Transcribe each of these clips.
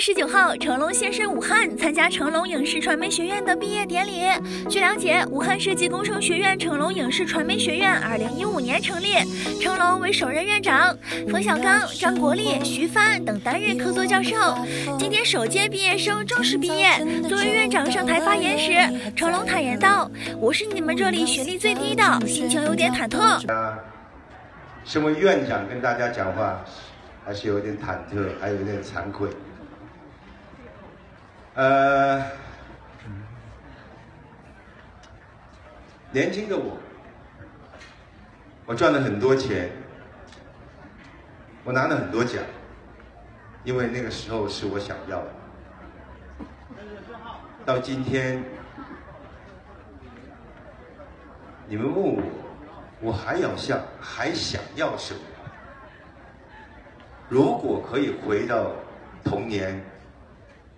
十九号，成龙现身武汉，参加成龙影视传媒学院的毕业典礼。据了解，武汉设计工程学院成龙影视传媒学院二零一五年成立，成龙为首任院长，冯小刚、张国立、徐帆等担任客座教授。今天首届毕业生正式毕业，作为院长上台发言时，成龙坦言道：“我是你们这里学历最低的，心情有点忐忑。”身为院长跟大家讲话，还是有点忐忑，还有点惭愧。呃，年轻的我，我赚了很多钱，我拿了很多奖，因为那个时候是我想要的。到今天，你们问我，我还要想还想要什么？如果可以回到童年。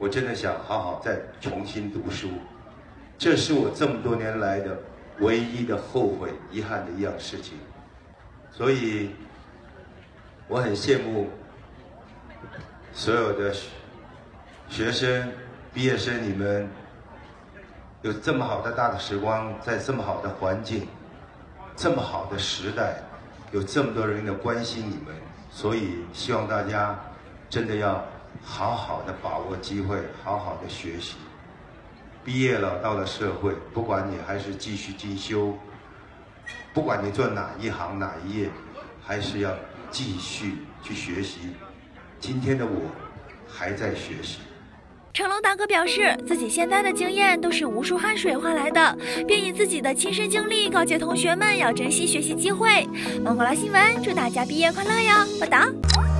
我真的想好好再重新读书，这是我这么多年来的唯一的后悔、遗憾的一样事情。所以，我很羡慕所有的学生、毕业生，你们有这么好的大的时光，在这么好的环境、这么好的时代，有这么多人的关心你们，所以希望大家真的要。好好的把握机会，好好的学习。毕业了，到了社会，不管你还是继续进修，不管你做哪一行哪一业，还是要继续去学习。今天的我还在学习。成龙大哥表示，自己现在的经验都是无数汗水换来的，并以自己的亲身经历告诫同学们要珍惜学习机会。芒果拉新闻祝大家毕业快乐哟！报道。